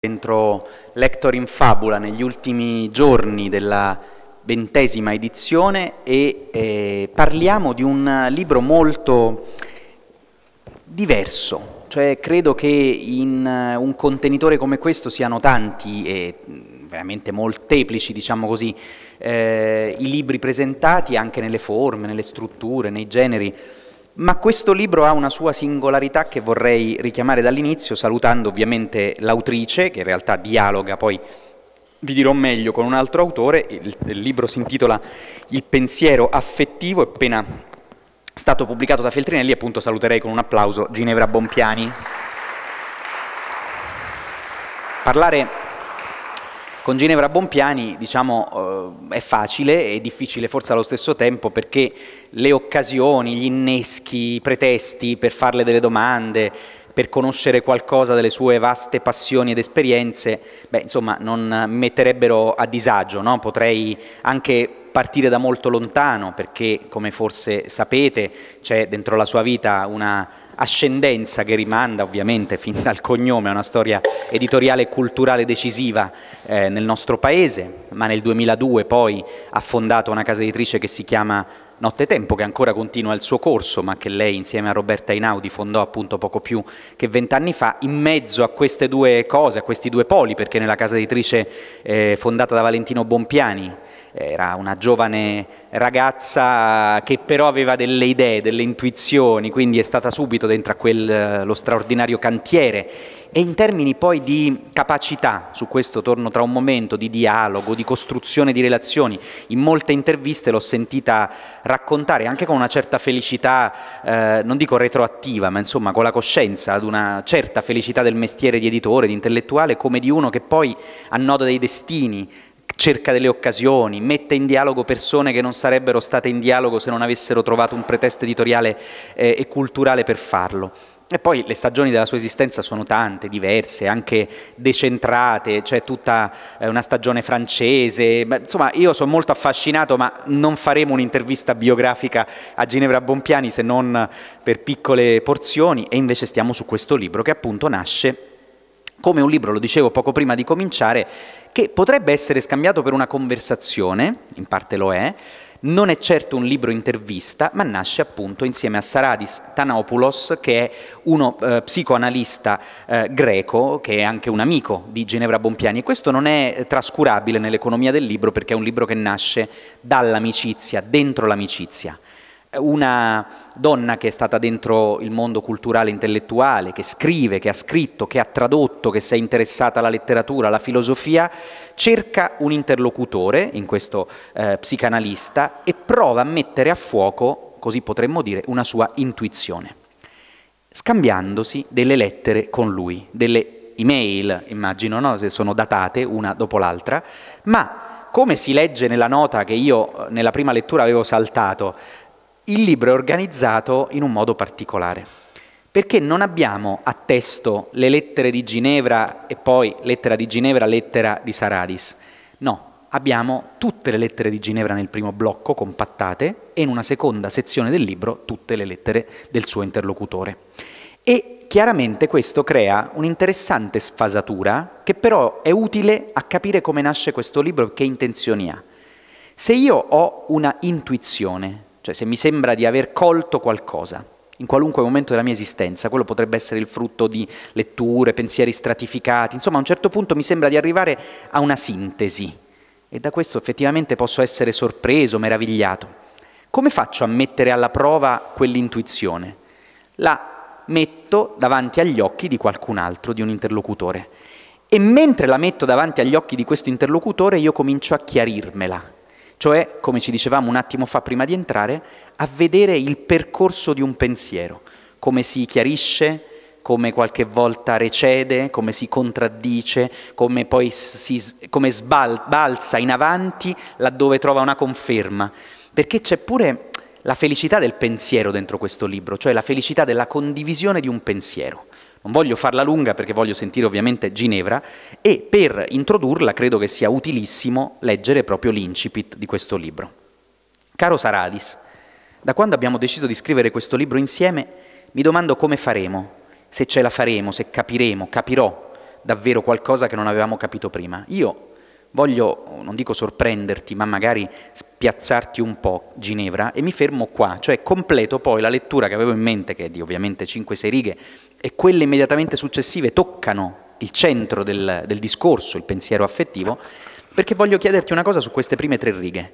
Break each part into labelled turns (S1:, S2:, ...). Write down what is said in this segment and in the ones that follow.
S1: dentro Lector in Fabula negli ultimi giorni della ventesima edizione e eh, parliamo di un libro molto diverso, cioè credo che in uh, un contenitore come questo siano tanti e veramente molteplici, diciamo così, eh, i libri presentati anche nelle forme, nelle strutture, nei generi, ma questo libro ha una sua singolarità che vorrei richiamare dall'inizio, salutando ovviamente l'autrice, che in realtà dialoga poi vi dirò meglio con un altro autore, il, il libro si intitola Il pensiero affettivo, è appena stato pubblicato da Feltrinelli, appunto saluterei con un applauso Ginevra Bompiani. Parlare con Ginevra Bompiani diciamo, eh, è facile e difficile forse allo stesso tempo perché le occasioni, gli inneschi, i pretesti per farle delle domande, per conoscere qualcosa delle sue vaste passioni ed esperienze, beh, insomma, non metterebbero a disagio, no? potrei anche partire da molto lontano perché, come forse sapete, c'è dentro la sua vita una ascendenza che rimanda ovviamente fin dal cognome a una storia editoriale e culturale decisiva eh, nel nostro paese, ma nel 2002 poi ha fondato una casa editrice che si chiama Nottetempo, che ancora continua il suo corso, ma che lei insieme a Roberta Inaudi fondò appunto poco più che vent'anni fa, in mezzo a queste due cose, a questi due poli, perché nella casa editrice eh, fondata da Valentino Bompiani, era una giovane ragazza che però aveva delle idee, delle intuizioni, quindi è stata subito dentro a quello straordinario cantiere. E in termini poi di capacità, su questo torno tra un momento, di dialogo, di costruzione di relazioni, in molte interviste l'ho sentita raccontare anche con una certa felicità, eh, non dico retroattiva, ma insomma con la coscienza ad una certa felicità del mestiere di editore, di intellettuale, come di uno che poi a nodo dei destini cerca delle occasioni, mette in dialogo persone che non sarebbero state in dialogo se non avessero trovato un pretesto editoriale eh, e culturale per farlo. E poi le stagioni della sua esistenza sono tante, diverse, anche decentrate, c'è tutta eh, una stagione francese, insomma io sono molto affascinato ma non faremo un'intervista biografica a Ginevra Bompiani se non per piccole porzioni e invece stiamo su questo libro che appunto nasce come un libro, lo dicevo poco prima di cominciare, che potrebbe essere scambiato per una conversazione, in parte lo è, non è certo un libro intervista, ma nasce appunto insieme a Saradis Tanopoulos, che è uno eh, psicoanalista eh, greco, che è anche un amico di Ginevra Bompiani. E questo non è trascurabile nell'economia del libro, perché è un libro che nasce dall'amicizia, dentro l'amicizia una donna che è stata dentro il mondo culturale intellettuale, che scrive, che ha scritto, che ha tradotto, che si è interessata alla letteratura, alla filosofia, cerca un interlocutore, in questo eh, psicanalista, e prova a mettere a fuoco, così potremmo dire, una sua intuizione, scambiandosi delle lettere con lui, delle email, immagino, no? sono datate una dopo l'altra, ma come si legge nella nota che io nella prima lettura avevo saltato, il libro è organizzato in un modo particolare, perché non abbiamo a testo le lettere di Ginevra e poi lettera di Ginevra, lettera di Saradis. No, abbiamo tutte le lettere di Ginevra nel primo blocco compattate e in una seconda sezione del libro tutte le lettere del suo interlocutore. E chiaramente questo crea un'interessante sfasatura che però è utile a capire come nasce questo libro e che intenzioni ha. Se io ho una intuizione cioè se mi sembra di aver colto qualcosa in qualunque momento della mia esistenza, quello potrebbe essere il frutto di letture, pensieri stratificati, insomma a un certo punto mi sembra di arrivare a una sintesi e da questo effettivamente posso essere sorpreso, meravigliato. Come faccio a mettere alla prova quell'intuizione? La metto davanti agli occhi di qualcun altro, di un interlocutore. E mentre la metto davanti agli occhi di questo interlocutore io comincio a chiarirmela, cioè, come ci dicevamo un attimo fa prima di entrare, a vedere il percorso di un pensiero, come si chiarisce, come qualche volta recede, come si contraddice, come poi si come sbalza in avanti laddove trova una conferma, perché c'è pure la felicità del pensiero dentro questo libro, cioè la felicità della condivisione di un pensiero. Non voglio farla lunga perché voglio sentire ovviamente Ginevra e per introdurla credo che sia utilissimo leggere proprio l'incipit di questo libro. Caro Saradis, da quando abbiamo deciso di scrivere questo libro insieme mi domando come faremo, se ce la faremo, se capiremo, capirò davvero qualcosa che non avevamo capito prima. Io voglio, non dico sorprenderti, ma magari spiazzarti un po', Ginevra, e mi fermo qua, cioè completo poi la lettura che avevo in mente, che è di ovviamente 5-6 righe, e quelle immediatamente successive toccano il centro del, del discorso, il pensiero affettivo, perché voglio chiederti una cosa su queste prime tre righe,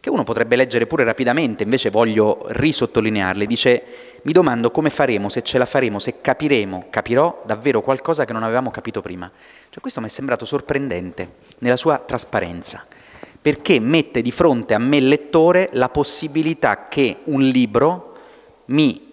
S1: che uno potrebbe leggere pure rapidamente, invece voglio risottolinearle. Dice, mi domando come faremo, se ce la faremo, se capiremo, capirò davvero qualcosa che non avevamo capito prima. Cioè, questo mi è sembrato sorprendente nella sua trasparenza, perché mette di fronte a me, lettore, la possibilità che un libro mi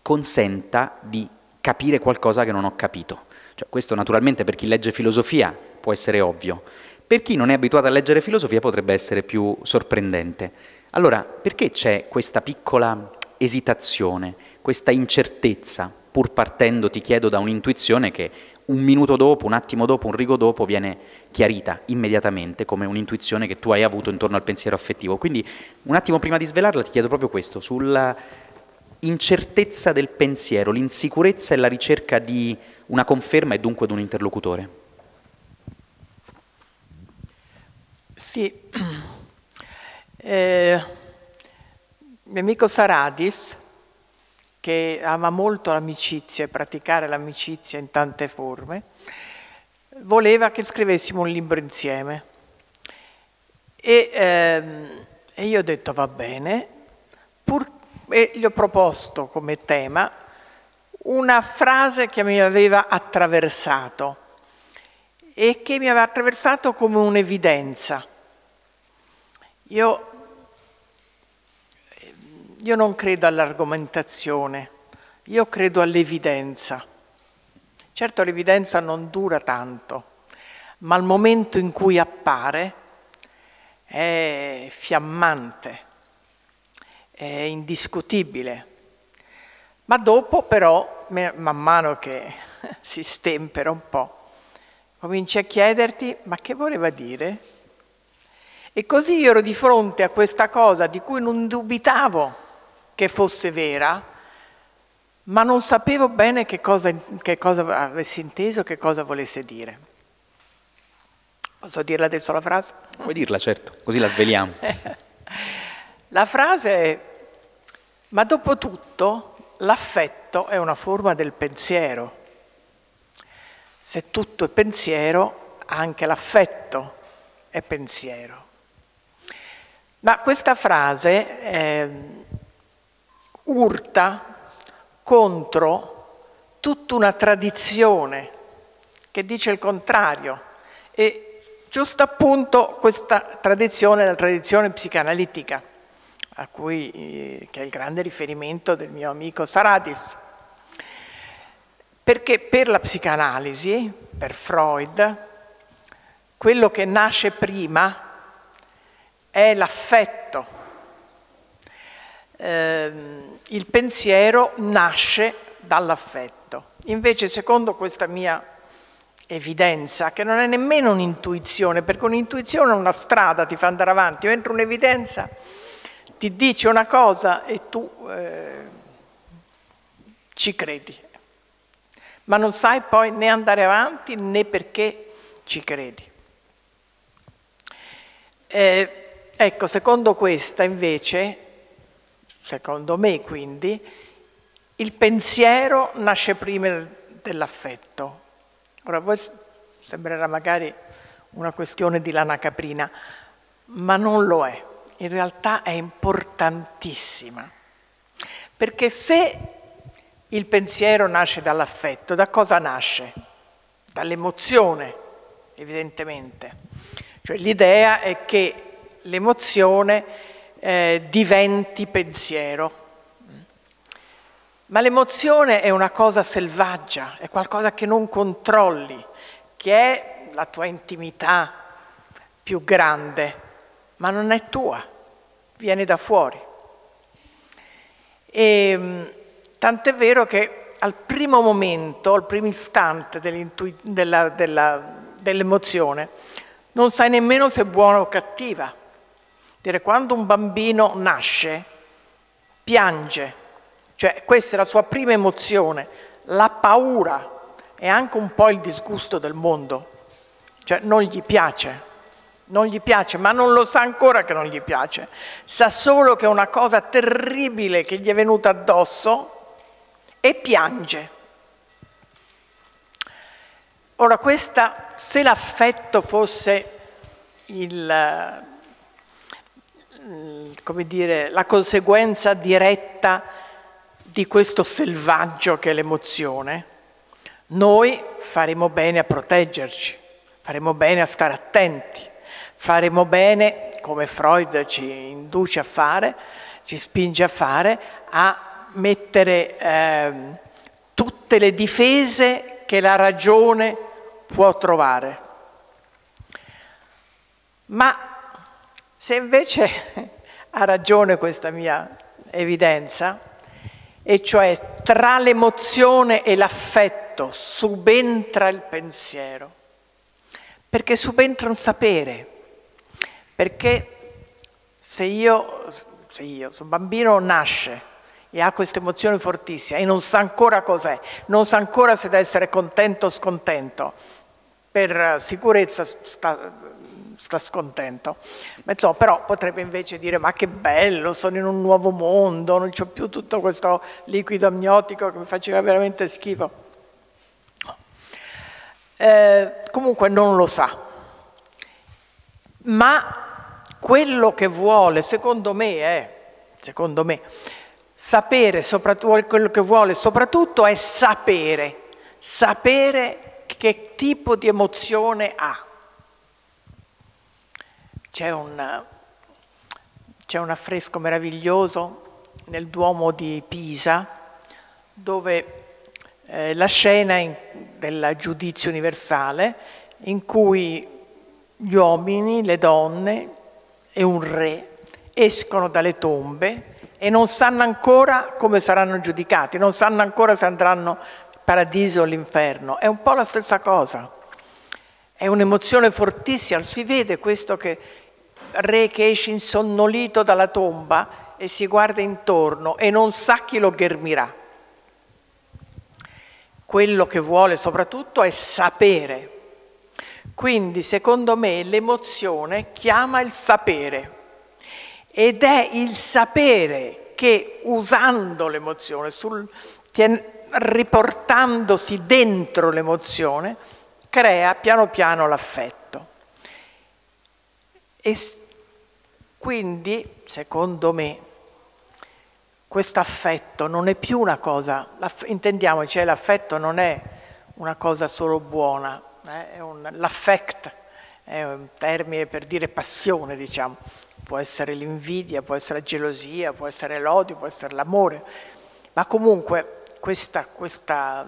S1: consenta di capire qualcosa che non ho capito. Cioè, questo naturalmente per chi legge filosofia può essere ovvio, per chi non è abituato a leggere filosofia potrebbe essere più sorprendente. Allora, perché c'è questa piccola esitazione, questa incertezza, pur partendo, ti chiedo, da un'intuizione che un minuto dopo, un attimo dopo, un rigo dopo viene chiarita immediatamente come un'intuizione che tu hai avuto intorno al pensiero affettivo. Quindi un attimo prima di svelarla ti chiedo proprio questo, sulla incertezza del pensiero, l'insicurezza e la ricerca di una conferma e dunque di un interlocutore.
S2: Sì, eh, mio amico Saradis, che ama molto l'amicizia e praticare l'amicizia in tante forme, voleva che scrivessimo un libro insieme. E, ehm, e io ho detto va bene, pur, e gli ho proposto come tema una frase che mi aveva attraversato e che mi aveva attraversato come un'evidenza. Io, io non credo all'argomentazione, io credo all'evidenza. Certo l'evidenza non dura tanto, ma il momento in cui appare è fiammante, è indiscutibile. Ma dopo però, man mano che si stempera un po', cominci a chiederti ma che voleva dire? E così io ero di fronte a questa cosa di cui non dubitavo che fosse vera, ma non sapevo bene che cosa, che cosa avessi inteso, che cosa volesse dire. Posso dirla adesso la frase?
S1: Puoi dirla, certo, così la sveliamo.
S2: la frase è, ma dopo tutto l'affetto è una forma del pensiero. Se tutto è pensiero, anche l'affetto è pensiero. Ma questa frase eh, urta contro tutta una tradizione che dice il contrario e giusto appunto questa tradizione è la tradizione psicanalitica cui, eh, che è il grande riferimento del mio amico Saradis. Perché per la psicanalisi, per Freud, quello che nasce prima è l'affetto. Eh, il pensiero nasce dall'affetto. Invece, secondo questa mia evidenza, che non è nemmeno un'intuizione, perché un'intuizione è una strada, ti fa andare avanti, mentre un'evidenza ti dice una cosa e tu eh, ci credi ma non sai poi né andare avanti né perché ci credi. Eh, ecco, secondo questa invece, secondo me quindi, il pensiero nasce prima dell'affetto. Ora, voi sembrerà magari una questione di lana caprina, ma non lo è. In realtà è importantissima. Perché se il pensiero nasce dall'affetto. Da cosa nasce? Dall'emozione, evidentemente. Cioè l'idea è che l'emozione eh, diventi pensiero. Ma l'emozione è una cosa selvaggia, è qualcosa che non controlli, che è la tua intimità più grande, ma non è tua, viene da fuori. E, ehm, Tant'è vero che al primo momento, al primo istante dell'emozione, non sai nemmeno se è buona o cattiva. Dire, quando un bambino nasce, piange, cioè questa è la sua prima emozione, la paura è anche un po' il disgusto del mondo, cioè non gli piace, non gli piace, ma non lo sa ancora che non gli piace, sa solo che è una cosa terribile che gli è venuta addosso e piange. Ora questa, se l'affetto fosse il, come dire, la conseguenza diretta di questo selvaggio che è l'emozione, noi faremo bene a proteggerci, faremo bene a stare attenti, faremo bene, come Freud ci induce a fare, ci spinge a fare, a mettere eh, tutte le difese che la ragione può trovare. Ma se invece ha ragione questa mia evidenza, e cioè tra l'emozione e l'affetto subentra il pensiero, perché subentra un sapere, perché se io, se io, se un bambino nasce e ha questa emozione fortissima e non sa ancora cos'è, non sa ancora se deve essere contento o scontento, per sicurezza sta, sta scontento. Insomma, però potrebbe invece dire ma che bello, sono in un nuovo mondo, non c'ho più tutto questo liquido amniotico che mi faceva veramente schifo. Eh, comunque non lo sa. Ma quello che vuole, secondo me, è, secondo me, sapere, quello che vuole soprattutto è sapere, sapere che tipo di emozione ha. C'è un, un affresco meraviglioso nel Duomo di Pisa dove eh, la scena in, del giudizio universale in cui gli uomini, le donne e un re escono dalle tombe e non sanno ancora come saranno giudicati, non sanno ancora se andranno al paradiso o all'inferno. È un po' la stessa cosa. È un'emozione fortissima, si vede questo che re che esce insonnolito dalla tomba e si guarda intorno e non sa chi lo ghermirà. Quello che vuole soprattutto è sapere. Quindi secondo me l'emozione chiama il sapere ed è il sapere che usando l'emozione, riportandosi dentro l'emozione, crea piano piano l'affetto. E quindi, secondo me, questo affetto non è più una cosa, intendiamoci, l'affetto non è una cosa solo buona, eh, l'affect è un termine per dire passione, diciamo, può essere l'invidia, può essere la gelosia, può essere l'odio, può essere l'amore, ma comunque questa, questa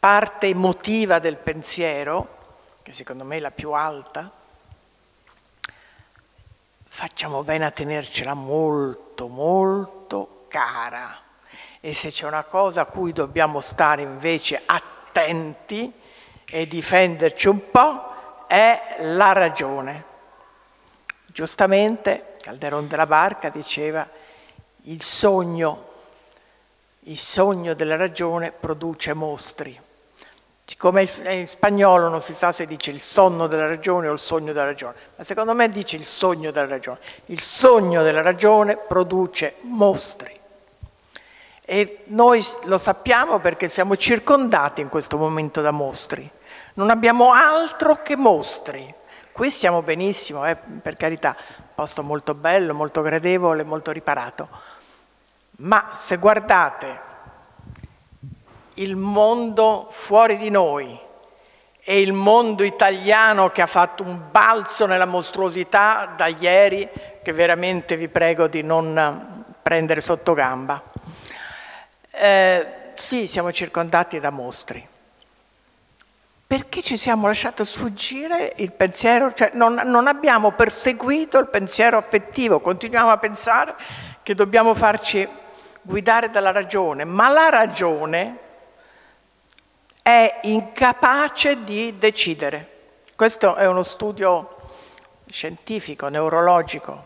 S2: parte emotiva del pensiero, che secondo me è la più alta, facciamo bene a tenercela molto, molto cara. E se c'è una cosa a cui dobbiamo stare invece attenti e difenderci un po', è la ragione. Giustamente Calderon della Barca diceva il sogno, il sogno della ragione produce mostri. Siccome in spagnolo non si sa se dice il sonno della ragione o il sogno della ragione, ma secondo me dice il sogno della ragione. Il sogno della ragione produce mostri. E noi lo sappiamo perché siamo circondati in questo momento da mostri. Non abbiamo altro che mostri. Qui stiamo benissimo, eh, per carità, posto molto bello, molto gradevole, molto riparato. Ma se guardate il mondo fuori di noi e il mondo italiano che ha fatto un balzo nella mostruosità da ieri che veramente vi prego di non prendere sotto gamba. Eh, sì, siamo circondati da mostri. Perché ci siamo lasciati sfuggire il pensiero, cioè non, non abbiamo perseguito il pensiero affettivo, continuiamo a pensare che dobbiamo farci guidare dalla ragione, ma la ragione è incapace di decidere. Questo è uno studio scientifico, neurologico.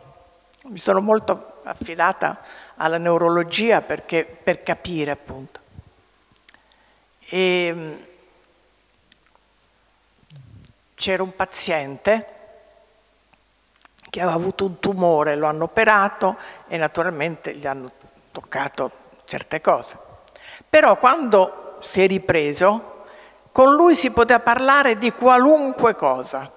S2: Mi sono molto affidata alla neurologia perché, per capire appunto. E c'era un paziente che aveva avuto un tumore, lo hanno operato e naturalmente gli hanno toccato certe cose. Però quando si è ripreso, con lui si poteva parlare di qualunque cosa.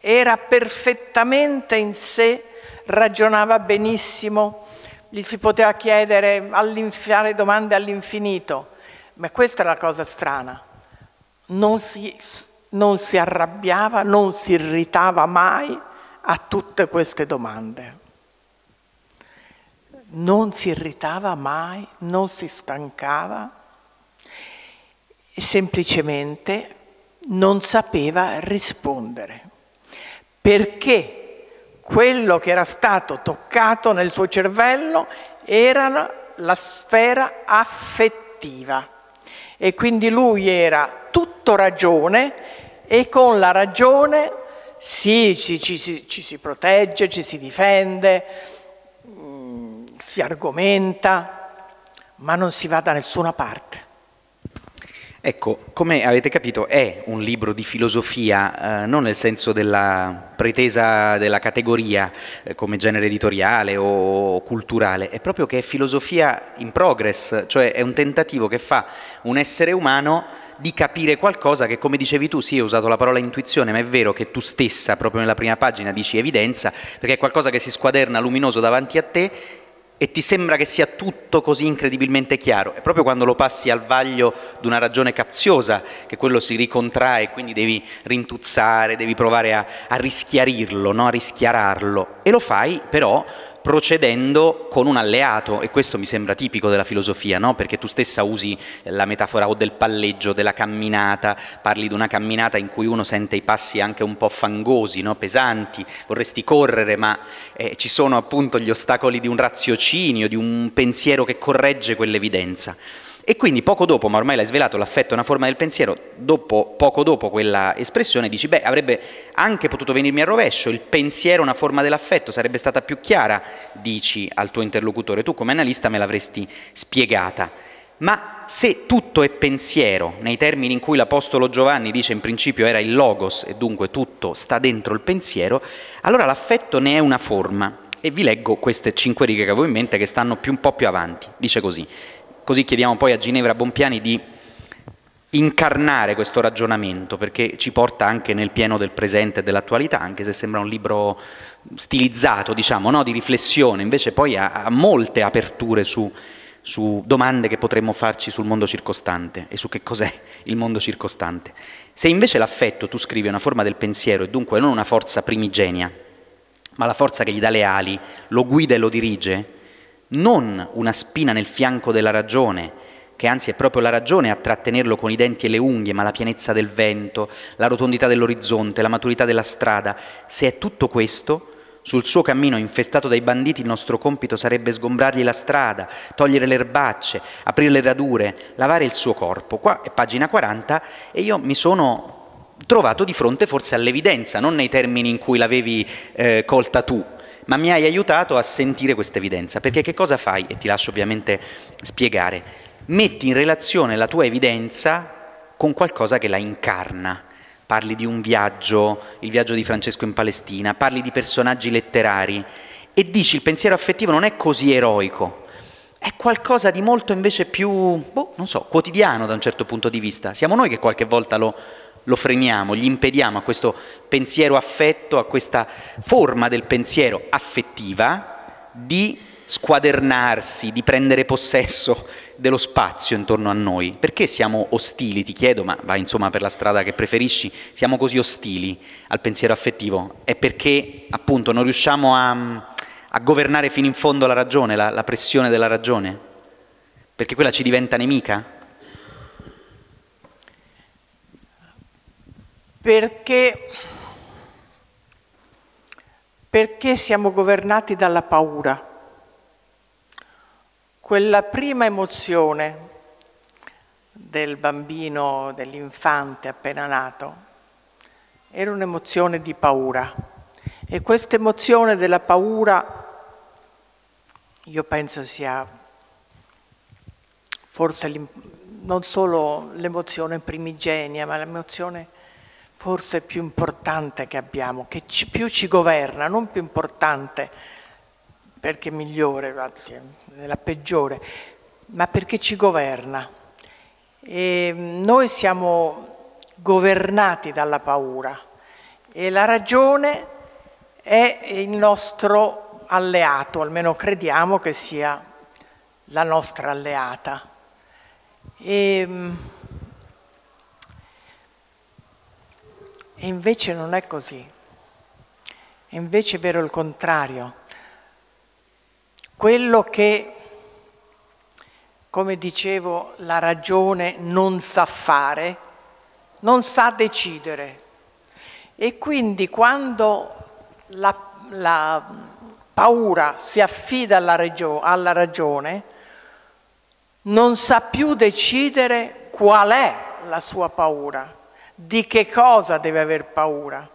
S2: Era perfettamente in sé, ragionava benissimo, gli si poteva chiedere, fare domande all'infinito. Ma questa è la cosa strana. Non si, non si arrabbiava, non si irritava mai a tutte queste domande. Non si irritava mai, non si stancava semplicemente non sapeva rispondere, perché quello che era stato toccato nel suo cervello era la sfera affettiva. E quindi lui era tutto ragione e con la ragione sì, ci, ci, ci, ci si protegge, ci si difende, si argomenta, ma non si va da nessuna parte.
S1: Ecco, come avete capito è un libro di filosofia, eh, non nel senso della pretesa della categoria eh, come genere editoriale o culturale, è proprio che è filosofia in progress, cioè è un tentativo che fa un essere umano di capire qualcosa che, come dicevi tu, sì, hai usato la parola intuizione, ma è vero che tu stessa, proprio nella prima pagina, dici evidenza, perché è qualcosa che si squaderna luminoso davanti a te e ti sembra che sia tutto così incredibilmente chiaro. È proprio quando lo passi al vaglio di una ragione capziosa che quello si ricontrae, quindi devi rintuzzare, devi provare a, a rischiarirlo, no? a rischiararlo. E lo fai però procedendo con un alleato e questo mi sembra tipico della filosofia, no? perché tu stessa usi la metafora o del palleggio, della camminata, parli di una camminata in cui uno sente i passi anche un po' fangosi, no? pesanti, vorresti correre ma eh, ci sono appunto gli ostacoli di un raziocinio, di un pensiero che corregge quell'evidenza. E quindi poco dopo, ma ormai l'hai svelato, l'affetto è una forma del pensiero, dopo, poco dopo quella espressione dici, beh, avrebbe anche potuto venirmi a rovescio, il pensiero è una forma dell'affetto, sarebbe stata più chiara, dici al tuo interlocutore, tu come analista me l'avresti spiegata. Ma se tutto è pensiero, nei termini in cui l'Apostolo Giovanni dice in principio era il logos e dunque tutto sta dentro il pensiero, allora l'affetto ne è una forma. E vi leggo queste cinque righe che avevo in mente che stanno più un po' più avanti. Dice così, Così chiediamo poi a Ginevra Bompiani di incarnare questo ragionamento perché ci porta anche nel pieno del presente e dell'attualità, anche se sembra un libro stilizzato, diciamo, no? di riflessione, invece poi ha, ha molte aperture su, su, domande che potremmo farci sul mondo circostante e su che cos'è il mondo circostante. Se invece l'affetto, tu scrivi, è una forma del pensiero e dunque non una forza primigenia, ma la forza che gli dà le ali, lo guida e lo dirige, non una spina nel fianco della ragione, che anzi è proprio la ragione a trattenerlo con i denti e le unghie, ma la pienezza del vento, la rotondità dell'orizzonte, la maturità della strada, se è tutto questo, sul suo cammino infestato dai banditi il nostro compito sarebbe sgombrargli la strada, togliere le erbacce, aprire le radure, lavare il suo corpo. Qua è pagina 40 e io mi sono trovato di fronte forse all'evidenza, non nei termini in cui l'avevi eh, colta tu, ma mi hai aiutato a sentire questa evidenza, perché che cosa fai? E ti lascio ovviamente spiegare. Metti in relazione la tua evidenza con qualcosa che la incarna. Parli di un viaggio, il viaggio di Francesco in Palestina, parli di personaggi letterari e dici il pensiero affettivo non è così eroico, è qualcosa di molto invece più, boh, non so, quotidiano da un certo punto di vista. Siamo noi che qualche volta lo, lo freniamo, gli impediamo a questo pensiero affetto, a questa forma del pensiero affettiva di squadernarsi, di prendere possesso dello spazio intorno a noi. Perché siamo ostili, ti chiedo, ma vai insomma per la strada che preferisci, siamo così ostili al pensiero affettivo? È perché appunto non riusciamo a, a governare fino in fondo la ragione, la, la pressione della ragione? Perché quella ci diventa nemica?
S2: Perché, perché siamo governati dalla paura. Quella prima emozione del bambino, dell'infante appena nato, era un'emozione di paura. E questa emozione della paura, io penso sia forse non solo l'emozione primigenia, ma l'emozione forse più importante che abbiamo, che ci, più ci governa, non più importante perché migliore, anzi è la peggiore, ma perché ci governa. E noi siamo governati dalla paura e la ragione è il nostro alleato, almeno crediamo che sia la nostra alleata. E, e invece non è così, è invece vero il contrario. Quello che, come dicevo, la ragione non sa fare, non sa decidere. E quindi quando la, la paura si affida alla, regio, alla ragione, non sa più decidere qual è la sua paura, di che cosa deve aver paura.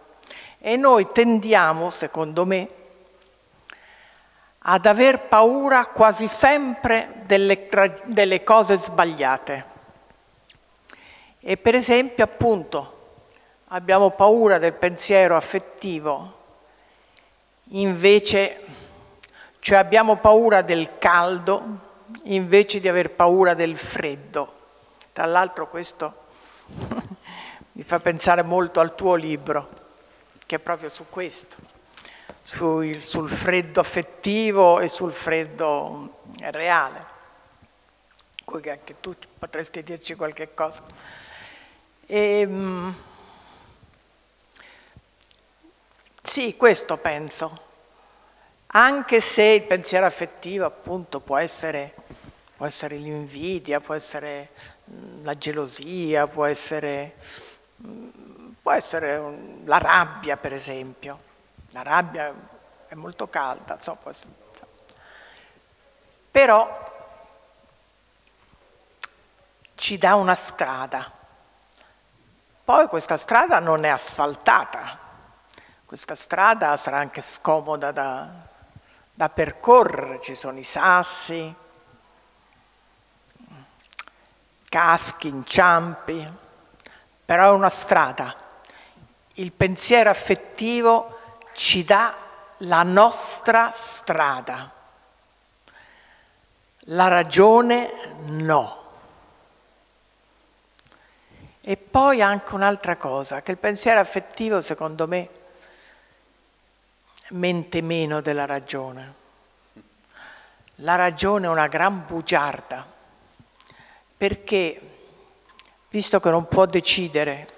S2: E noi tendiamo, secondo me, ad aver paura quasi sempre delle, delle cose sbagliate. E per esempio, appunto, abbiamo paura del pensiero affettivo, invece, cioè abbiamo paura del caldo, invece di aver paura del freddo. Tra l'altro questo mi fa pensare molto al tuo libro, che è proprio su questo, sul, sul freddo affettivo e sul freddo reale. Qui anche tu potresti dirci qualche cosa. E, ehm, sì, questo penso anche se il pensiero affettivo appunto può essere, può essere l'invidia, può essere mm, la gelosia, può essere, può essere la rabbia per esempio. La rabbia è molto calda, so, essere... però ci dà una strada. Poi questa strada non è asfaltata, questa strada sarà anche scomoda da, da percorrere, ci sono i sassi, caschi, inciampi, però è una strada. Il pensiero affettivo ci dà la nostra strada. La ragione no. E poi anche un'altra cosa, che il pensiero affettivo secondo me mente meno della ragione. La ragione è una gran bugiarda, perché visto che non può decidere,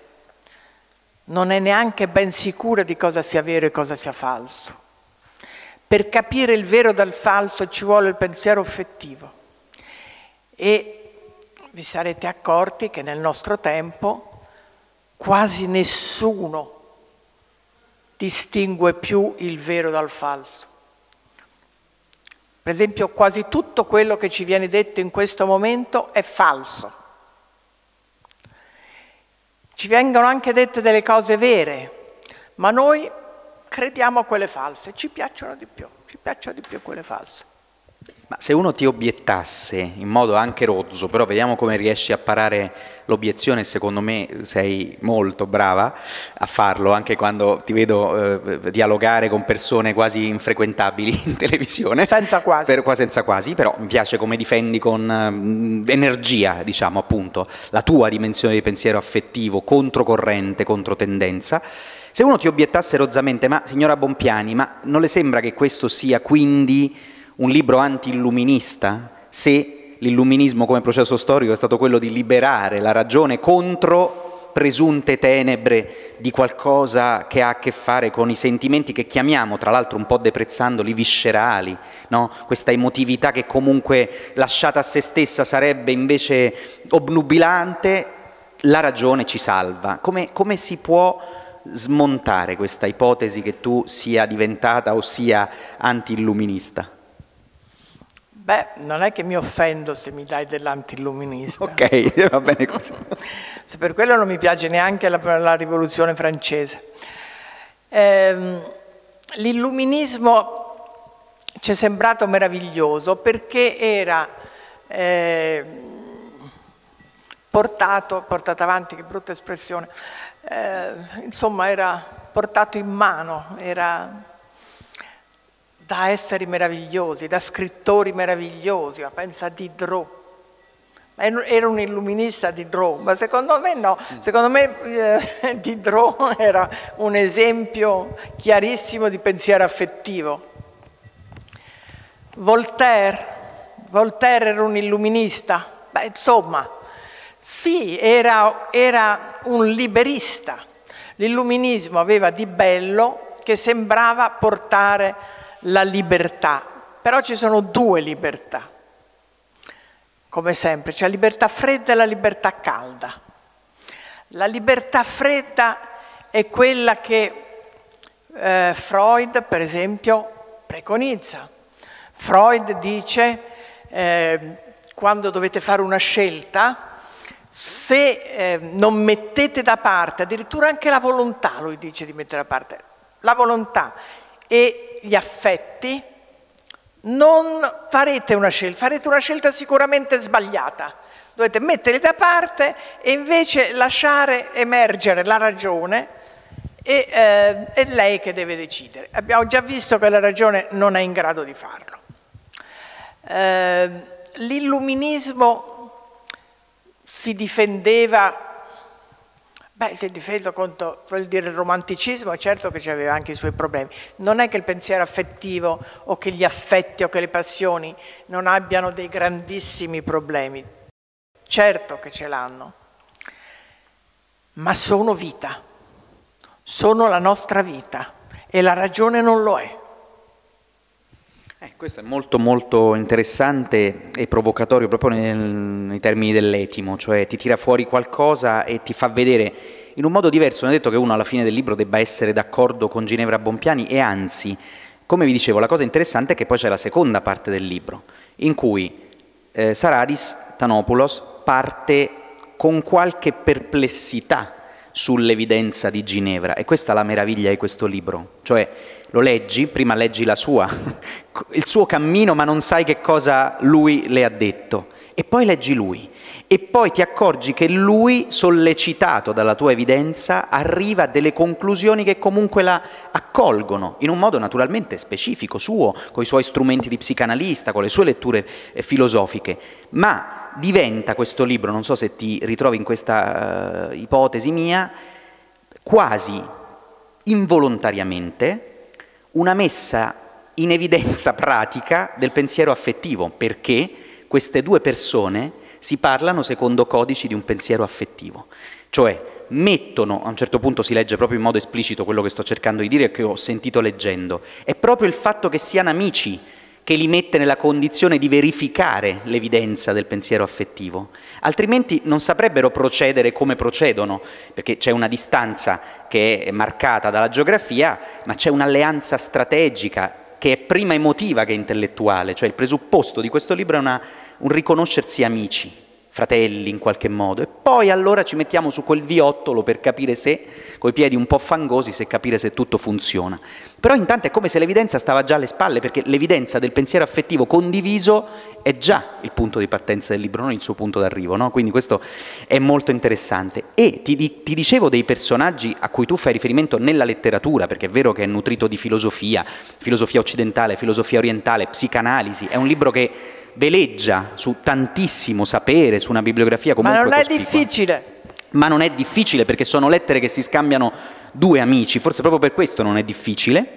S2: non è neanche ben sicura di cosa sia vero e cosa sia falso. Per capire il vero dal falso ci vuole il pensiero affettivo. E vi sarete accorti che nel nostro tempo quasi nessuno distingue più il vero dal falso. Per esempio, quasi tutto quello che ci viene detto in questo momento è falso. Ci vengono anche dette delle cose vere, ma noi crediamo a quelle false, ci piacciono di più, ci piacciono di più quelle false.
S1: Ma se uno ti obiettasse in modo anche rozzo, però vediamo come riesci a parare l'obiezione, secondo me sei molto brava a farlo, anche quando ti vedo eh, dialogare con persone quasi infrequentabili in televisione.
S2: Senza quasi.
S1: Per, qua senza quasi, però mi piace come difendi con eh, energia, diciamo appunto, la tua dimensione di pensiero affettivo, controcorrente, controtendenza. Se uno ti obiettasse rozzamente, ma signora Bompiani, ma non le sembra che questo sia quindi un libro anti-illuminista se l'illuminismo come processo storico è stato quello di liberare la ragione contro presunte tenebre di qualcosa che ha a che fare con i sentimenti che chiamiamo, tra l'altro un po' deprezzandoli, viscerali, no? questa emotività che comunque lasciata a se stessa sarebbe invece obnubilante, la ragione ci salva. Come, come si può smontare questa ipotesi che tu sia diventata o sia anti-illuminista?
S2: Beh, non è che mi offendo se mi dai dell'antilluminista.
S1: Ok, va bene così.
S2: se per quello non mi piace neanche la, la rivoluzione francese. Eh, l'illuminismo ci è sembrato meraviglioso perché era eh, portato, portato avanti, che brutta espressione, eh, insomma era portato in mano, era da esseri meravigliosi, da scrittori meravigliosi, ma pensa a Diderot. Era un illuminista Diderot, ma secondo me no, secondo me eh, Diderot era un esempio chiarissimo di pensiero affettivo. Voltaire, Voltaire era un illuminista, beh insomma, sì, era, era un liberista. L'illuminismo aveva di bello che sembrava portare la libertà, però ci sono due libertà, come sempre, c'è la libertà fredda e la libertà calda. La libertà fredda è quella che eh, Freud, per esempio, preconizza. Freud dice, eh, quando dovete fare una scelta, se eh, non mettete da parte, addirittura anche la volontà, lui dice di mettere da parte, la volontà e gli affetti, non farete una scelta, farete una scelta sicuramente sbagliata. Dovete metterli da parte e invece lasciare emergere la ragione e eh, è lei che deve decidere. Abbiamo già visto che la ragione non è in grado di farlo. Eh, l'illuminismo si difendeva Beh, si è difeso contro dire, il romanticismo, certo che aveva anche i suoi problemi. Non è che il pensiero affettivo o che gli affetti o che le passioni non abbiano dei grandissimi problemi. Certo che ce l'hanno, ma sono vita, sono la nostra vita e la ragione non lo è.
S1: Eh, questo è molto molto interessante e provocatorio proprio nel, nei termini dell'etimo, cioè ti tira fuori qualcosa e ti fa vedere in un modo diverso. Non è detto che uno alla fine del libro debba essere d'accordo con Ginevra Bompiani e anzi, come vi dicevo, la cosa interessante è che poi c'è la seconda parte del libro, in cui eh, Saradis Tanopoulos parte con qualche perplessità sull'evidenza di Ginevra e questa è la meraviglia di questo libro, cioè lo leggi, prima leggi la sua, il suo cammino ma non sai che cosa lui le ha detto. E poi leggi lui. E poi ti accorgi che lui, sollecitato dalla tua evidenza, arriva a delle conclusioni che comunque la accolgono, in un modo naturalmente specifico, suo, con i suoi strumenti di psicanalista, con le sue letture eh, filosofiche, ma diventa questo libro, non so se ti ritrovi in questa uh, ipotesi mia, quasi involontariamente una messa in evidenza pratica del pensiero affettivo, perché queste due persone si parlano secondo codici di un pensiero affettivo, cioè mettono, a un certo punto si legge proprio in modo esplicito quello che sto cercando di dire e che ho sentito leggendo, è proprio il fatto che siano amici che li mette nella condizione di verificare l'evidenza del pensiero affettivo, altrimenti non saprebbero procedere come procedono, perché c'è una distanza che è marcata dalla geografia, ma c'è un'alleanza strategica che è prima emotiva che intellettuale, cioè il presupposto di questo libro è una, un riconoscersi amici, fratelli in qualche modo, e poi allora ci mettiamo su quel viottolo per capire se, coi piedi un po' fangosi, se capire se tutto funziona. Però intanto è come se l'evidenza stava già alle spalle, perché l'evidenza del pensiero affettivo condiviso è già il punto di partenza del libro, non il suo punto d'arrivo, no? quindi questo è molto interessante. E ti, ti dicevo dei personaggi a cui tu fai riferimento nella letteratura, perché è vero che è nutrito di filosofia, filosofia occidentale, filosofia orientale, psicanalisi, è un libro che veleggia su tantissimo sapere, su una bibliografia comunque
S2: Ma non
S1: cospicua.
S2: è difficile.
S1: Ma non è difficile perché sono lettere che si scambiano due amici, forse proprio per questo non è difficile.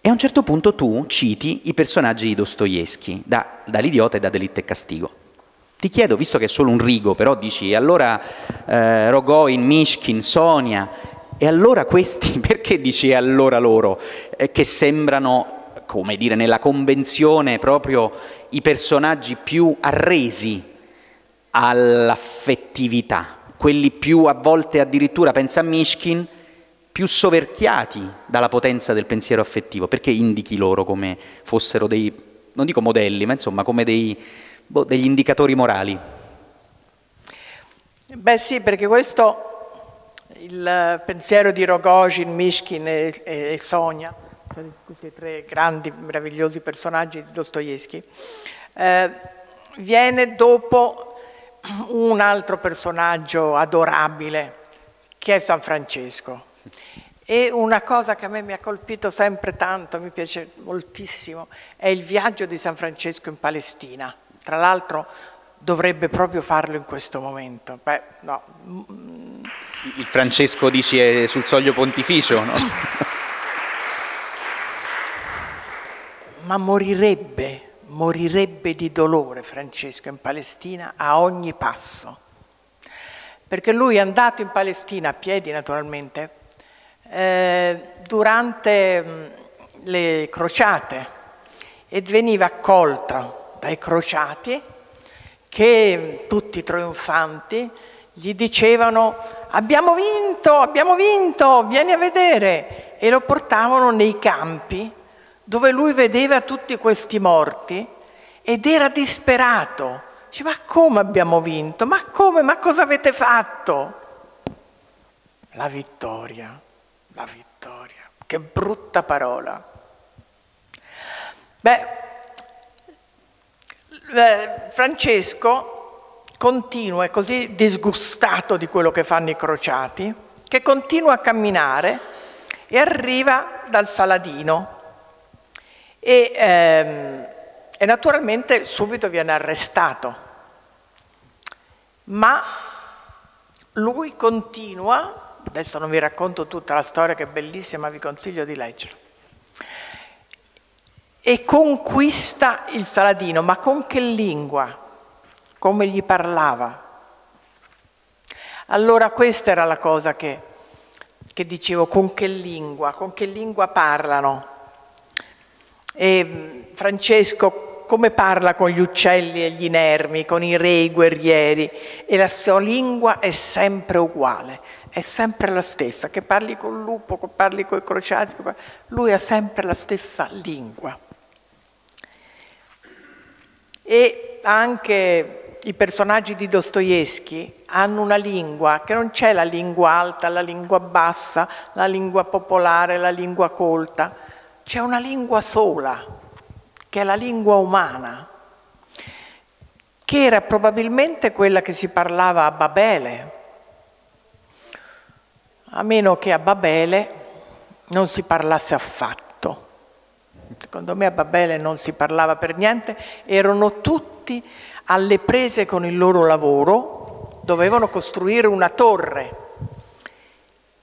S1: E a un certo punto tu citi i personaggi di Dostoevsky, da, dall'idiota e da Delitto e Castigo. Ti chiedo, visto che è solo un rigo, però dici, allora eh, Rogoin, Mishkin, Sonia, e allora questi, perché dici allora loro, eh, che sembrano come dire, nella convenzione proprio i personaggi più arresi all'affettività, quelli più a volte addirittura, pensa a Mishkin, più soverchiati dalla potenza del pensiero affettivo, perché indichi loro come fossero dei, non dico modelli, ma insomma come dei, boh, degli indicatori morali?
S2: Beh sì, perché questo, il pensiero di Rogojin, Mishkin e, e Sonia, questi tre grandi, meravigliosi personaggi di Dostoevsky, eh, viene dopo un altro personaggio adorabile chi è San Francesco. E una cosa che a me mi ha colpito sempre tanto, mi piace moltissimo, è il viaggio di San Francesco in Palestina. Tra l'altro dovrebbe proprio farlo in questo momento. Beh, no.
S1: Il Francesco dici è sul soglio pontificio, no?
S2: Ma morirebbe, morirebbe di dolore Francesco in Palestina a ogni passo. Perché lui è andato in Palestina a piedi naturalmente, eh, durante mm, le crociate e veniva accolto dai crociati che tutti trionfanti gli dicevano abbiamo vinto, abbiamo vinto, vieni a vedere e lo portavano nei campi dove lui vedeva tutti questi morti ed era disperato. Dice, ma come abbiamo vinto? Ma come? Ma cosa avete fatto? La vittoria la vittoria. Che brutta parola. Beh, Francesco continua, è così disgustato di quello che fanno i crociati, che continua a camminare e arriva dal Saladino e, ehm, e naturalmente subito viene arrestato. Ma lui continua Adesso non vi racconto tutta la storia che è bellissima, vi consiglio di leggerla. E conquista il Saladino, ma con che lingua? Come gli parlava? Allora questa era la cosa che, che dicevo, con che lingua, con che lingua parlano? E mm, Francesco come parla con gli uccelli e gli inermi, con i re, i guerrieri, e la sua lingua è sempre uguale è sempre la stessa, che parli col lupo, che parli con i crociati, lui ha sempre la stessa lingua. E anche i personaggi di Dostoevsky hanno una lingua che non c'è la lingua alta, la lingua bassa, la lingua popolare, la lingua colta, c'è una lingua sola, che è la lingua umana, che era probabilmente quella che si parlava a Babele, a meno che a Babele non si parlasse affatto. Secondo me a Babele non si parlava per niente, erano tutti alle prese con il loro lavoro, dovevano costruire una torre,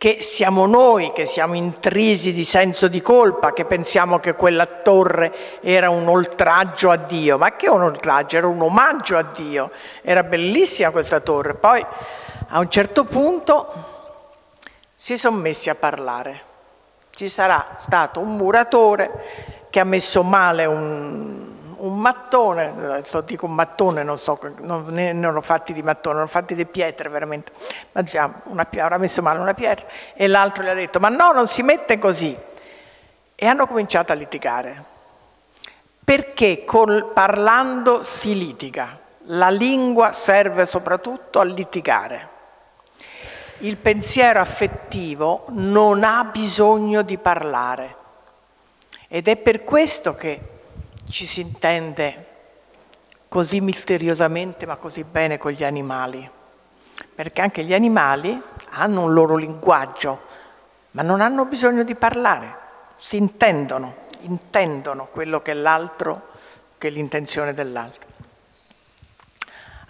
S2: che siamo noi che siamo intrisi di senso di colpa, che pensiamo che quella torre era un oltraggio a Dio, ma che un oltraggio, era un omaggio a Dio, era bellissima questa torre. Poi a un certo punto si sono messi a parlare. Ci sarà stato un muratore che ha messo male un, un mattone, adesso dico un mattone, non so, non, ne hanno fatti di mattone, hanno fatti di pietre veramente, ma diciamo, una, avrà messo male una pietra e l'altro gli ha detto ma no, non si mette così. E hanno cominciato a litigare, perché col, parlando si litiga, la lingua serve soprattutto a litigare. Il pensiero affettivo non ha bisogno di parlare. Ed è per questo che ci si intende così misteriosamente ma così bene con gli animali, perché anche gli animali hanno un loro linguaggio, ma non hanno bisogno di parlare, si intendono, intendono quello che l'altro, che l'intenzione dell'altro.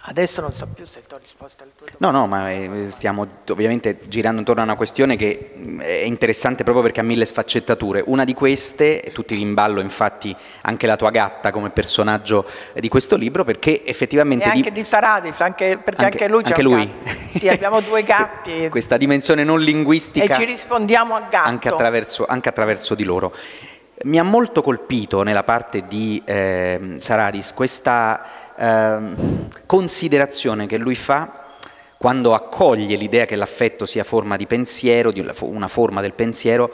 S2: Adesso non so più se ti ho risposto alle tue
S1: domande. No, no, ma eh, stiamo ovviamente girando intorno a una questione che mm, è interessante proprio perché ha mille sfaccettature. Una di queste, e tutti in ballo infatti anche la tua gatta come personaggio di questo libro, perché effettivamente...
S2: E anche di, di Saradis, anche, perché anche, anche lui c'è anche lui. Sì, abbiamo due gatti.
S1: Questa dimensione non linguistica.
S2: E ci rispondiamo a gatto.
S1: Anche attraverso, anche attraverso di loro. Mi ha molto colpito nella parte di eh, Saradis questa Ehm, considerazione che lui fa quando accoglie l'idea che l'affetto sia forma di pensiero, di una forma del pensiero,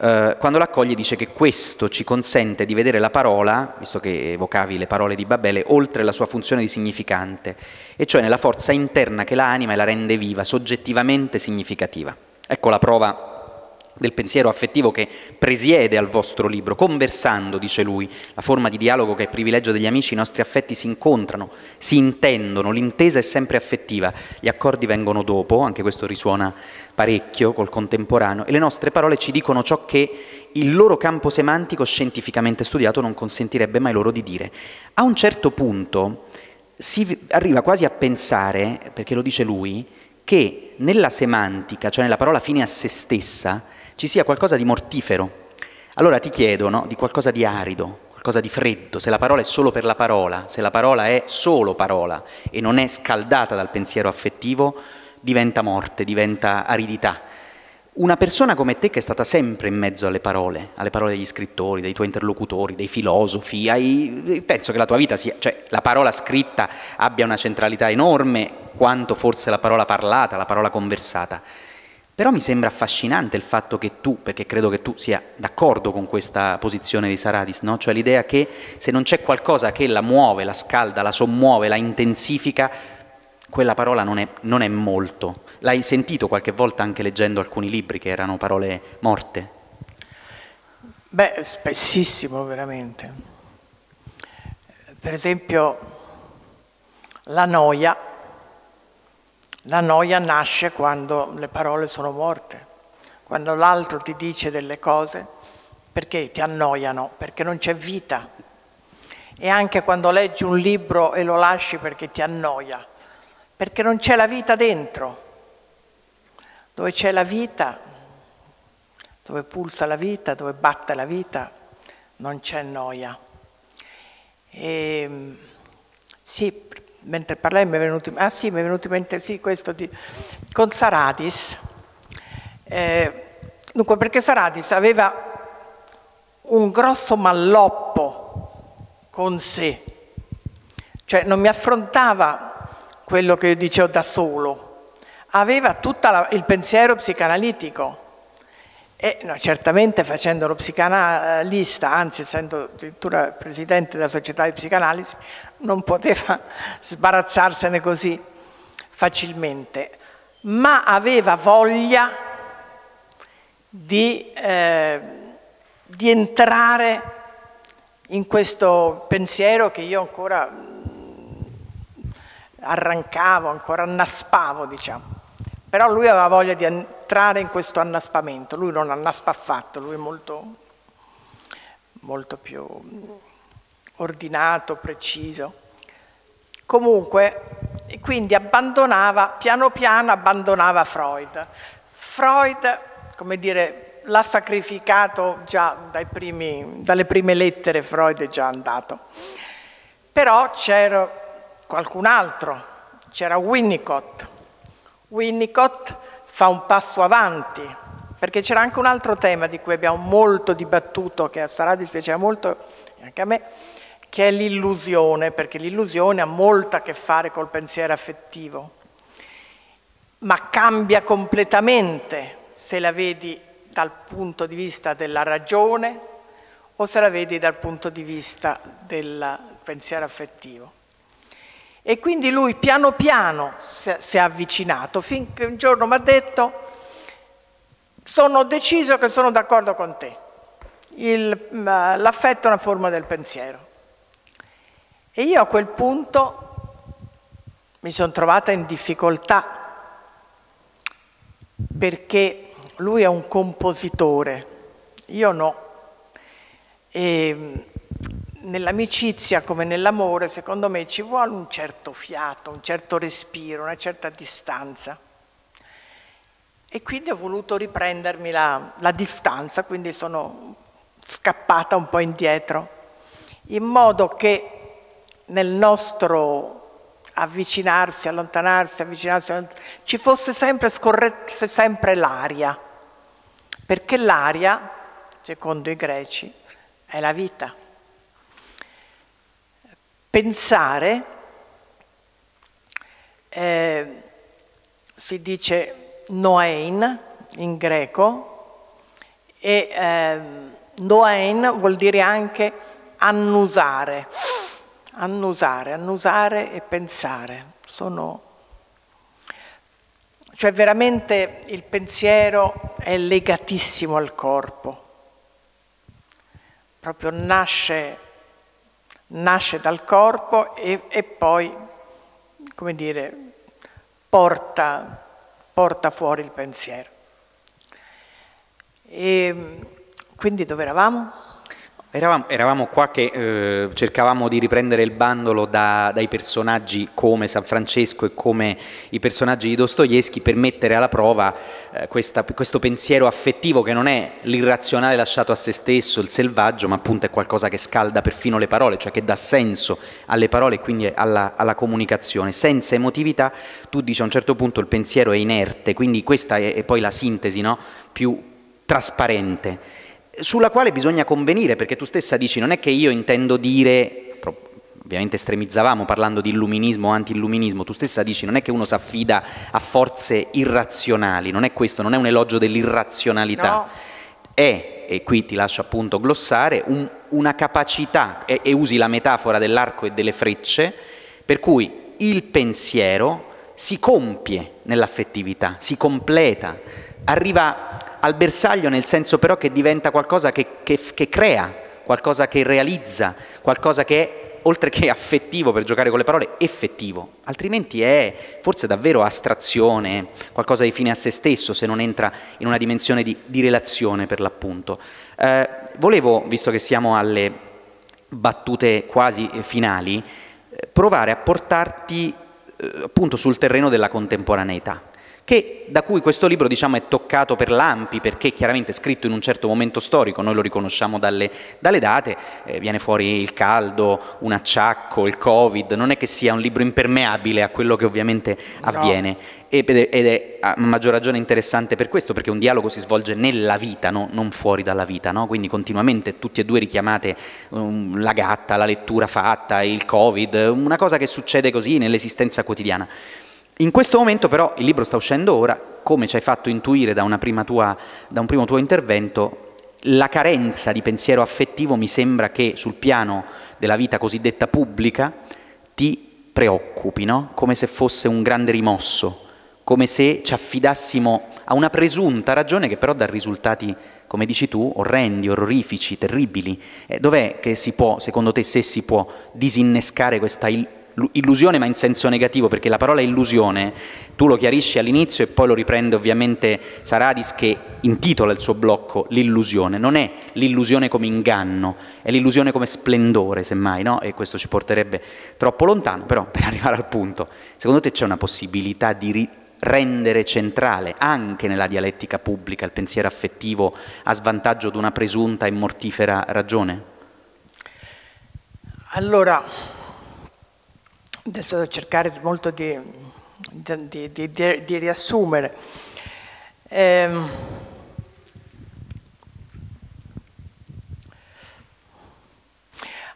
S1: eh, quando l'accoglie dice che questo ci consente di vedere la parola, visto che evocavi le parole di Babele, oltre la sua funzione di significante, e cioè nella forza interna che la anima e la rende viva, soggettivamente significativa. Ecco la prova del pensiero affettivo che presiede al vostro libro. Conversando, dice lui, la forma di dialogo che è privilegio degli amici, i nostri affetti si incontrano, si intendono, l'intesa è sempre affettiva, gli accordi vengono dopo, anche questo risuona parecchio col contemporaneo, e le nostre parole ci dicono ciò che il loro campo semantico scientificamente studiato non consentirebbe mai loro di dire. A un certo punto si arriva quasi a pensare, perché lo dice lui, che nella semantica, cioè nella parola fine a se stessa, ci sia qualcosa di mortifero. Allora ti chiedo no, di qualcosa di arido, qualcosa di freddo, se la parola è solo per la parola, se la parola è solo parola e non è scaldata dal pensiero affettivo, diventa morte, diventa aridità. Una persona come te che è stata sempre in mezzo alle parole, alle parole degli scrittori, dei tuoi interlocutori, dei filosofi, hai, penso che la tua vita sia, cioè la parola scritta abbia una centralità enorme quanto forse la parola parlata, la parola conversata. Però mi sembra affascinante il fatto che tu, perché credo che tu sia d'accordo con questa posizione di Saradis, no? cioè l'idea che se non c'è qualcosa che la muove, la scalda, la sommuove, la intensifica, quella parola non è, non è molto. L'hai sentito qualche volta anche leggendo alcuni libri che erano parole morte?
S2: Beh, spessissimo veramente. Per esempio, la noia la noia nasce quando le parole sono morte, quando l'altro ti dice delle cose perché ti annoiano, perché non c'è vita. E anche quando leggi un libro e lo lasci perché ti annoia, perché non c'è la vita dentro. Dove c'è la vita, dove pulsa la vita, dove batte la vita, non c'è noia. E, sì, mentre parlai mi è venuto, ah sì, mi è venuto in mente sì, questo di, con Saradis. Eh, dunque, perché Saradis aveva un grosso malloppo con sé, cioè non mi affrontava quello che io dicevo da solo, aveva tutto il pensiero psicanalitico e no, certamente facendo lo psicanalista, anzi essendo addirittura presidente della società di psicanalisi, non poteva sbarazzarsene così facilmente, ma aveva voglia di, eh, di entrare in questo pensiero che io ancora mm, arrancavo, ancora annaspavo, diciamo. Però lui aveva voglia di entrare in questo annaspamento, lui non annaspa affatto, lui è molto, molto più ordinato, preciso. Comunque, quindi abbandonava, piano piano abbandonava Freud. Freud, come dire, l'ha sacrificato già primi, dalle prime lettere, Freud è già andato. Però c'era qualcun altro, c'era Winnicott, Winnicott fa un passo avanti, perché c'era anche un altro tema di cui abbiamo molto dibattuto, che a Sarà dispiaceva molto, anche a me, che è l'illusione, perché l'illusione ha molto a che fare col pensiero affettivo, ma cambia completamente se la vedi dal punto di vista della ragione o se la vedi dal punto di vista del pensiero affettivo. E quindi lui piano piano si è avvicinato, finché un giorno mi ha detto, sono deciso che sono d'accordo con te, l'affetto è una forma del pensiero. E io a quel punto mi sono trovata in difficoltà, perché lui è un compositore, io no. E nell'amicizia come nell'amore, secondo me, ci vuole un certo fiato, un certo respiro, una certa distanza. E quindi ho voluto riprendermi la, la distanza, quindi sono scappata un po' indietro, in modo che nel nostro avvicinarsi, allontanarsi, avvicinarsi, ci fosse sempre, scorresse sempre l'aria, perché l'aria, secondo i greci, è la vita. Pensare, eh, si dice noein in greco, e eh, noein vuol dire anche annusare, annusare, annusare e pensare. Sono, Cioè veramente il pensiero è legatissimo al corpo, proprio nasce, nasce dal corpo e, e poi, come dire, porta, porta fuori il pensiero. E quindi dove eravamo?
S1: Eravamo, eravamo, qua che eh, cercavamo di riprendere il bandolo da, dai personaggi come San Francesco e come i personaggi di Dostoevsky per mettere alla prova eh, questa, questo pensiero affettivo che non è l'irrazionale lasciato a se stesso, il selvaggio, ma appunto è qualcosa che scalda perfino le parole, cioè che dà senso alle parole e quindi alla, alla comunicazione. Senza emotività, tu dici a un certo punto il pensiero è inerte, quindi questa è, è poi la sintesi no? più trasparente sulla quale bisogna convenire, perché tu stessa dici non è che io intendo dire ovviamente estremizzavamo parlando di illuminismo o anti-illuminismo, tu stessa dici non è che uno si affida a forze irrazionali, non è questo, non è un elogio dell'irrazionalità, no. è, e qui ti lascio appunto glossare, un, una capacità, e, e usi la metafora dell'arco e delle frecce, per cui il pensiero si compie nell'affettività, si completa, arriva al bersaglio nel senso però che diventa qualcosa che, che, che crea, qualcosa che realizza, qualcosa che è oltre che affettivo per giocare con le parole, effettivo, altrimenti è forse davvero astrazione, qualcosa di fine a se stesso se non entra in una dimensione di, di relazione per l'appunto. Eh, volevo, visto che siamo alle battute quasi finali, eh, provare a portarti eh, appunto sul terreno della contemporaneità che, da cui questo libro diciamo, è toccato per lampi, perché chiaramente è scritto in un certo momento storico, noi lo riconosciamo dalle, dalle date, eh, viene fuori il caldo, un acciacco, il Covid, non è che sia un libro impermeabile a quello che ovviamente avviene. No. Ed, è, ed è a maggior ragione interessante per questo, perché un dialogo si svolge nella vita, no? non fuori dalla vita, no? quindi continuamente tutti e due richiamate um, la gatta, la lettura fatta, il Covid, una cosa che succede così nell'esistenza quotidiana. In questo momento però il libro sta uscendo ora, come ci hai fatto intuire da, tua, da un primo tuo intervento, la carenza di pensiero affettivo mi sembra che sul piano della vita cosiddetta pubblica ti preoccupi, no? come se fosse un grande rimosso, come se ci affidassimo a una presunta ragione che però dà risultati, come dici tu, orrendi, orrorifici, terribili. Eh, dov'è che si può, secondo te, se si può disinnescare questa illusione ma in senso negativo, perché la parola illusione tu lo chiarisci all'inizio e poi lo riprende ovviamente Saradis che intitola il suo blocco l'illusione, non è l'illusione come inganno, è l'illusione come splendore semmai, no? e questo ci porterebbe troppo lontano, però per arrivare al punto, secondo te c'è una possibilità di rendere centrale anche nella dialettica pubblica il pensiero affettivo a svantaggio di una presunta e mortifera ragione?
S2: Allora, Adesso cercare molto di, di, di, di riassumere. Ehm,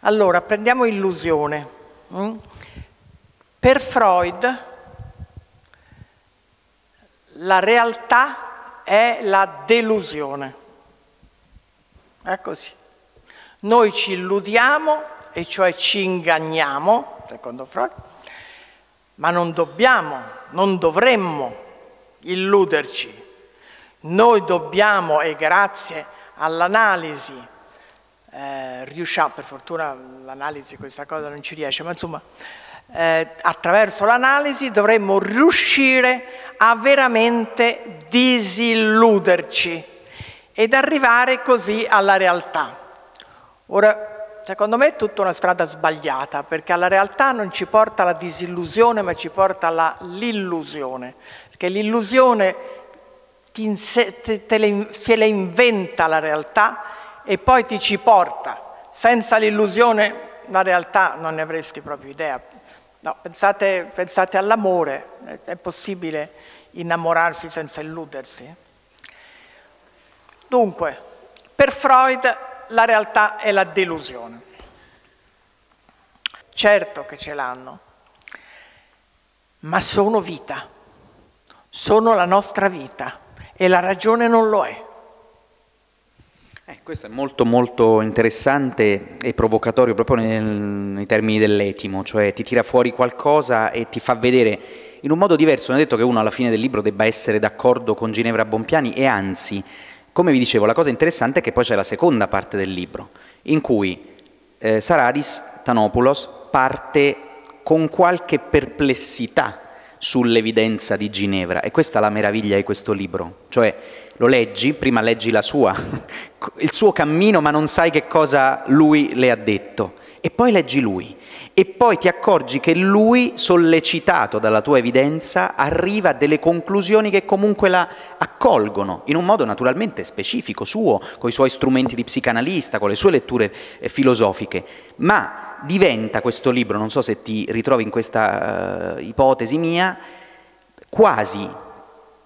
S2: allora, prendiamo illusione. Mm? Per Freud la realtà è la delusione. È così. Noi ci illudiamo, e cioè ci inganniamo, secondo Freud, ma non dobbiamo, non dovremmo illuderci. Noi dobbiamo, e grazie all'analisi, eh, riusciamo, per fortuna l'analisi questa cosa non ci riesce, ma insomma, eh, attraverso l'analisi dovremmo riuscire a veramente disilluderci ed arrivare così alla realtà. Ora, Secondo me è tutta una strada sbagliata, perché alla realtà non ci porta la disillusione, ma ci porta l'illusione. Perché l'illusione se le inventa la realtà e poi ti ci porta. Senza l'illusione la realtà non ne avresti proprio idea. No, pensate, pensate all'amore, è possibile innamorarsi senza illudersi? Dunque, per Freud la realtà è la delusione. Certo che ce l'hanno, ma sono vita, sono la nostra vita e la ragione non lo è.
S1: Eh, Questo è molto molto interessante e provocatorio proprio nel, nei termini dell'etimo, cioè ti tira fuori qualcosa e ti fa vedere in un modo diverso. Non è detto che uno alla fine del libro debba essere d'accordo con Ginevra Bompiani e anzi, come vi dicevo, la cosa interessante è che poi c'è la seconda parte del libro, in cui eh, Saradis Tanopoulos parte con qualche perplessità sull'evidenza di Ginevra e questa è la meraviglia di questo libro, cioè lo leggi, prima leggi la sua, il suo cammino ma non sai che cosa lui le ha detto. E poi leggi lui e poi ti accorgi che lui, sollecitato dalla tua evidenza, arriva a delle conclusioni che comunque la accolgono, in un modo naturalmente specifico, suo, con i suoi strumenti di psicanalista, con le sue letture eh, filosofiche, ma diventa questo libro, non so se ti ritrovi in questa uh, ipotesi mia, quasi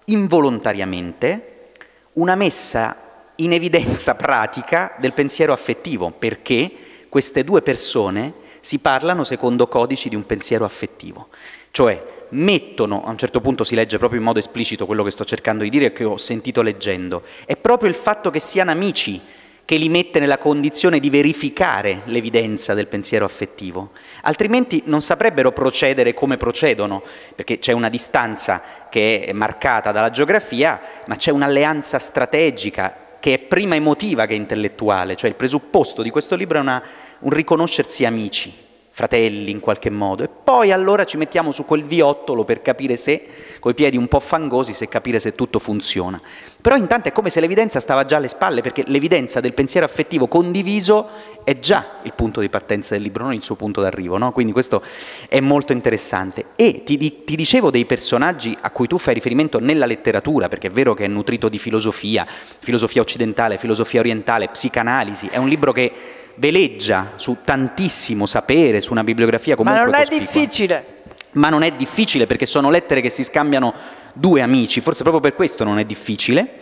S1: involontariamente una messa in evidenza pratica del pensiero affettivo, perché queste due persone si parlano secondo codici di un pensiero affettivo, cioè mettono, a un certo punto si legge proprio in modo esplicito quello che sto cercando di dire e che ho sentito leggendo, è proprio il fatto che siano amici che li mette nella condizione di verificare l'evidenza del pensiero affettivo, altrimenti non saprebbero procedere come procedono, perché c'è una distanza che è marcata dalla geografia, ma c'è un'alleanza strategica che è prima emotiva che intellettuale, cioè il presupposto di questo libro è una un riconoscersi amici, fratelli in qualche modo, e poi allora ci mettiamo su quel viottolo per capire se, coi piedi un po' fangosi, se capire se tutto funziona. Però intanto è come se l'evidenza stava già alle spalle, perché l'evidenza del pensiero affettivo condiviso è già il punto di partenza del libro, non il suo punto d'arrivo, no? quindi questo è molto interessante. E ti, ti, dicevo dei personaggi a cui tu fai riferimento nella letteratura, perché è vero che è nutrito di filosofia, filosofia occidentale, filosofia orientale, psicanalisi, è un libro che veleggia su tantissimo sapere, su una bibliografia comunque
S2: Ma non
S1: cospicua.
S2: è difficile.
S1: Ma non è difficile perché sono lettere che si scambiano due amici, forse proprio per questo non è difficile.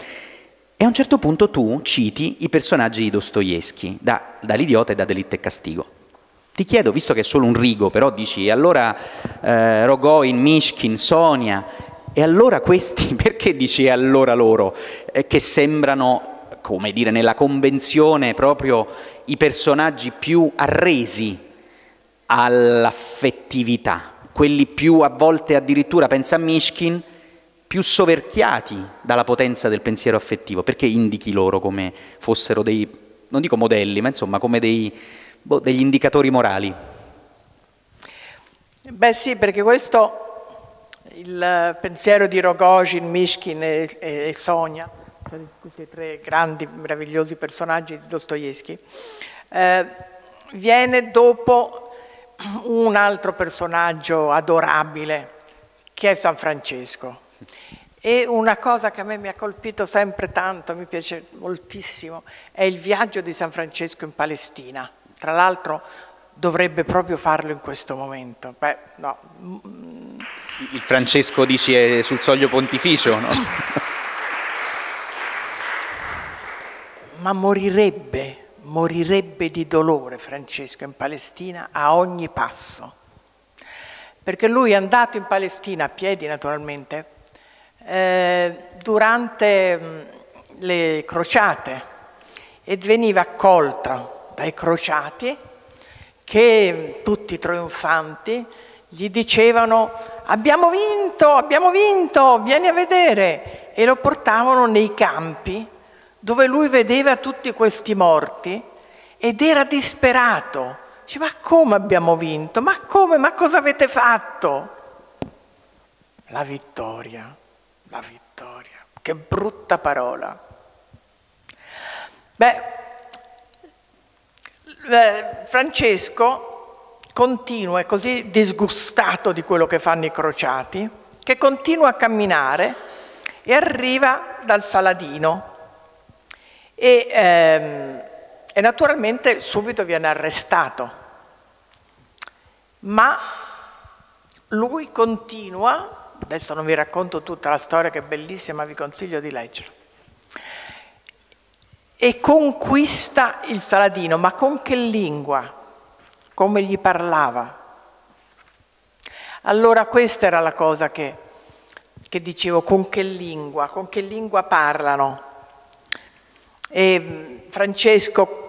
S1: E a un certo punto tu citi i personaggi di Dostoevsky, da, dall'idiota e da Delitto e Castigo. Ti chiedo, visto che è solo un rigo, però dici, allora eh, Rogojin, Mishkin, Sonia, e allora questi, perché dici allora loro, eh, che sembrano come dire, nella convenzione proprio i personaggi più arresi all'affettività, quelli più a volte addirittura, pensa a Mishkin, più soverchiati dalla potenza del pensiero affettivo, perché indichi loro come fossero dei, non dico modelli, ma insomma come dei, boh, degli indicatori morali?
S2: Beh sì, perché questo, il pensiero di Rogojin, Mishkin e, e Sonia, questi tre grandi, meravigliosi personaggi di Dostoevsky, eh, viene dopo un altro personaggio adorabile, che è San Francesco. E una cosa che a me mi ha colpito sempre tanto, mi piace moltissimo, è il viaggio di San Francesco in Palestina. Tra l'altro dovrebbe proprio farlo in questo momento. Beh, no.
S1: Il Francesco dici è sul soglio pontificio, no?
S2: ma morirebbe, morirebbe di dolore Francesco in Palestina a ogni passo. Perché lui è andato in Palestina a piedi naturalmente, eh, durante mh, le crociate e veniva accolto dai crociati che tutti trionfanti gli dicevano abbiamo vinto, abbiamo vinto, vieni a vedere e lo portavano nei campi dove lui vedeva tutti questi morti ed era disperato. Dice, ma come abbiamo vinto? Ma come? Ma cosa avete fatto? La vittoria, la vittoria. Che brutta parola. Beh, eh, Francesco continua, è così disgustato di quello che fanno i crociati, che continua a camminare e arriva dal Saladino e, ehm, e naturalmente subito viene arrestato. Ma lui continua, adesso non vi racconto tutta la storia che è bellissima, vi consiglio di leggerla, e conquista il Saladino, ma con che lingua? Come gli parlava? Allora questa era la cosa che, che dicevo, con che lingua, con che lingua parlano? E Francesco